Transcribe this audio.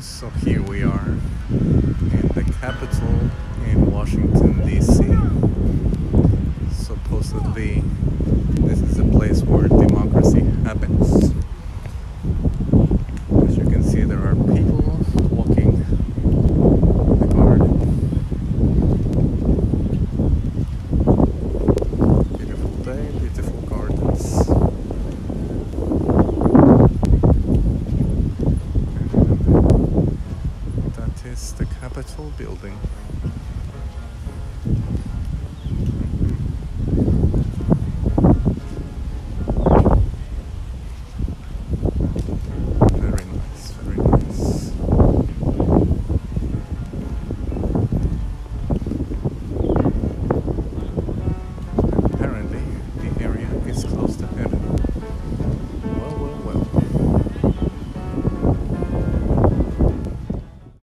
So here we are in the capital in Washington DC. Supposedly, this is Capitol building.